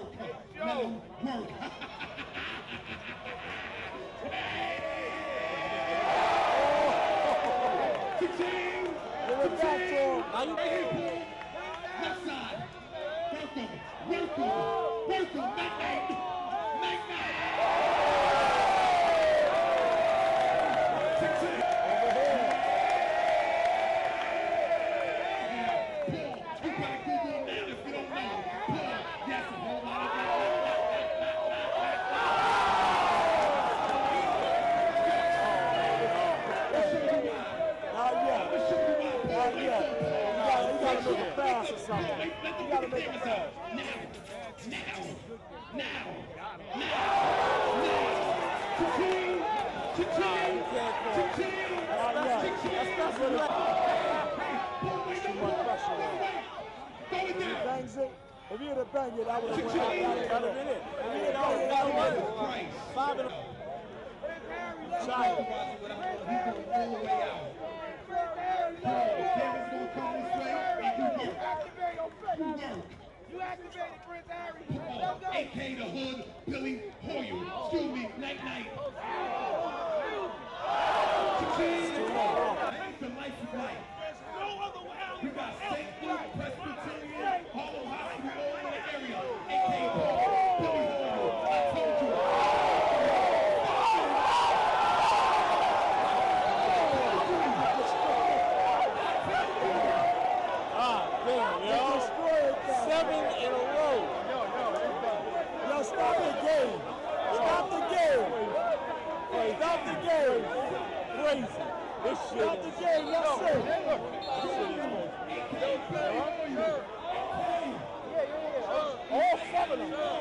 work, man, work. hey! Ka-ching! Ka-ching! Now you it fast or something. You gotta make it fast. Now, now, now, now, now. Cha-ching, cha-ching, cha-ching, Not yet. cha-ching. That's, that's what it Paul, wait, Too no, much Paul, pressure wait, there. wait. Throw it If he down. bangs it, if he would have banged it, I would have went Cha-ching. out. That would have been it. If he would have banged it, that would have been it. Christ. Five in a shot. He going all the way out. Activated Prince Harry. Paul, AK the Hood, Billy Hoyle. Excuse me, night night. Cha-ching. The life of life. No other way out. We got St. Luke Presbyterian, Harlem Hospital all in the area. AK Paul, Billy Hoyle. I told you. Ah, damn, yo. Seven in a row. Yo, stop the game. Stop the game. Stop the game. Crazy. This shit Stop the game, yes, sir. This shit is. All seven of them.